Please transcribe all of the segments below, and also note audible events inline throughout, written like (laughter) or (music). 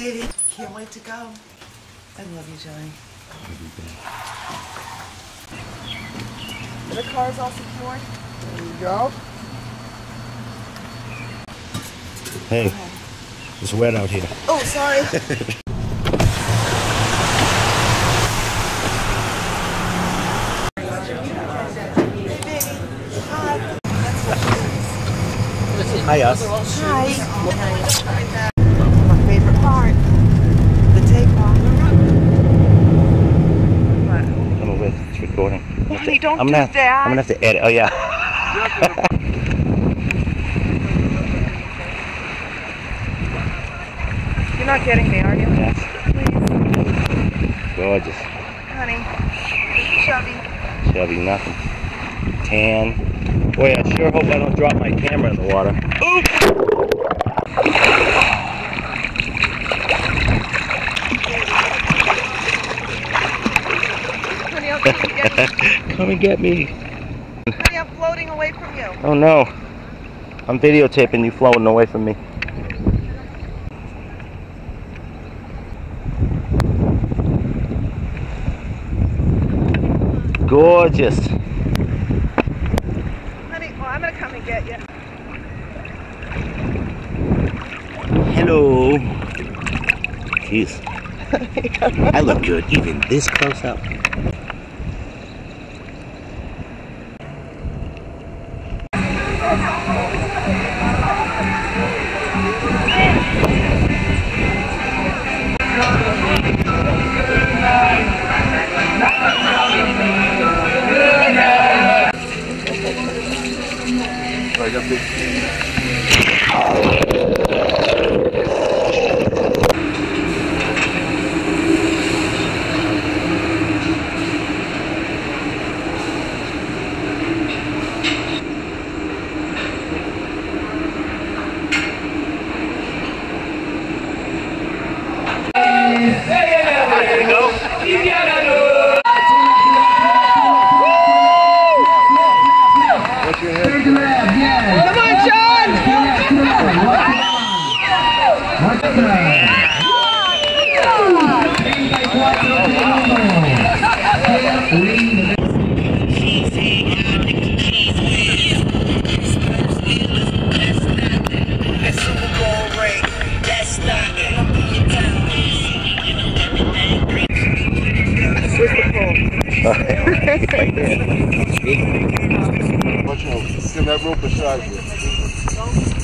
Bye, baby. Can't wait to go. I love you, Johnny. The car's all secured. There you go. Hey, it's wet out here. Oh, sorry. (laughs) Hi, us. Hi. My part, the takeoff. I'm gonna. It's recording. I'm gonna Honey, have to- don't I'm do have- that. I'm gonna have to edit. Oh yeah. (laughs) You're not getting me, are you? Yes. Please, Gorgeous. honey. Chubby. Chubby, nothing. Tan. Boy, I sure hope I don't drop my camera in the water. Honey, I'm, coming to get you. Come and get me. honey, I'm floating away from you. Oh no. I'm videotaping you floating away from me. Gorgeous. Honey, well, I'm gonna come and get you. Hello. Jeez. (laughs) I look good even this close up. Watch out. Get that rope beside you.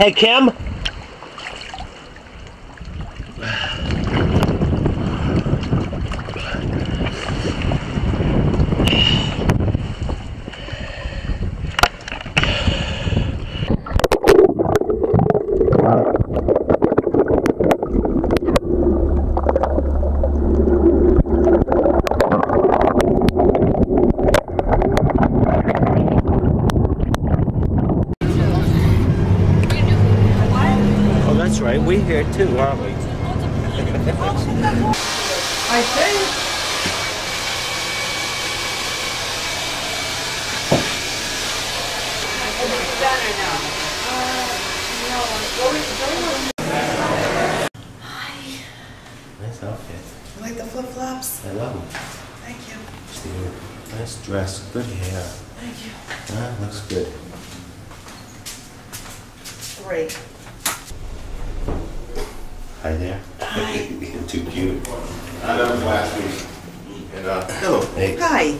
Hey Kim, That's right. We're here too, aren't we? I think. Hi. Nice outfit. You like the flip flops? I love them. Thank you. Nice dress. Good hair. Thank you. Ah, looks good. Three. Hi there. You're too cute. I know last week. And, uh, hello. Hey. Hi.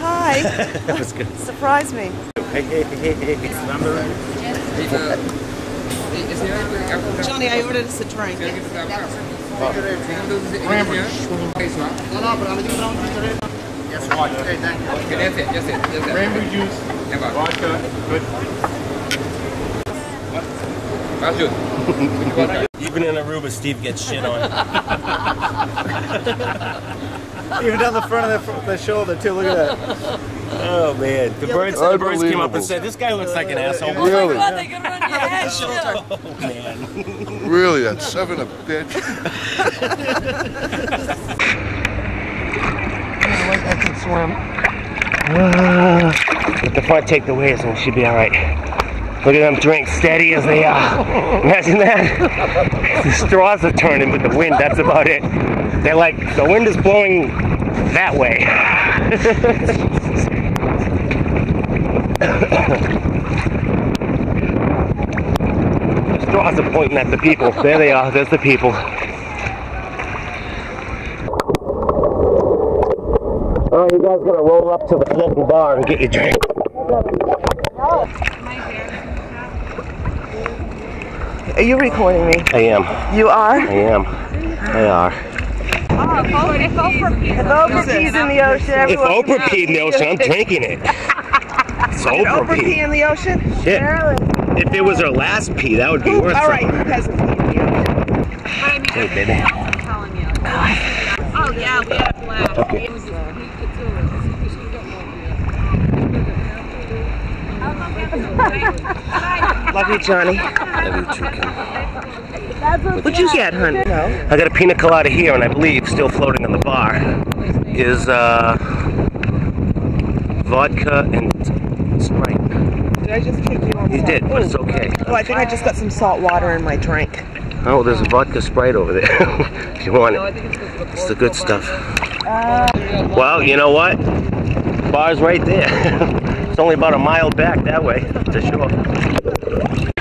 Hi. (laughs) That was good. Surprise me. Hey, hey, hey, hey. Johnny, I ordered us a drink. That's it, that's it, that's it. Cranberry juice, Never. vodka, good. That's (laughs) good. Even in Aruba, Steve gets shit on. (laughs) Even down the front of the, the shoulder too. Look at that. Oh man, the birds, the birds came up and said, "This guy looks like an asshole." Really? Shoulder. Oh, (laughs) oh man. Really, that seven a bitch. (laughs) Let the front take the waves and we should be all right. Look at them drinks, steady as they are. Imagine that. The straws are turning with the wind. That's about it. They're like the wind is blowing that way. the straws are pointing at the people. There they are. There's the people. Alright, you guys gotta roll up to the floating bar and get your drink. Are you recording me? I am. You are? I am. They are. If Oprah pees in the ocean, If Oprah can peed in the ocean, I'm drinking it. It's Oprah Oprah pee pee. in the ocean? Shit. Marilyn. If it was her last pee, that would be Who, worth all right, something. who hasn't peed in the ocean? Hey, baby. Oh yeah, we had a blast. It was just peak the tourists. Love you, Johnny. Love you too, Kim. What'd you get, honey? No. I got a pina colada here, and I believe still floating on the bar is uh, vodka and Sprite. Did I just kick you on You did, but it's okay. Oh, I think I just got some salt water in my drink. Oh, there's a vodka Sprite over there. (laughs) if you want it, it's the good stuff. Well, you know what? Bar's right there. (laughs) it's only about a mile back that way to shore. Thank you.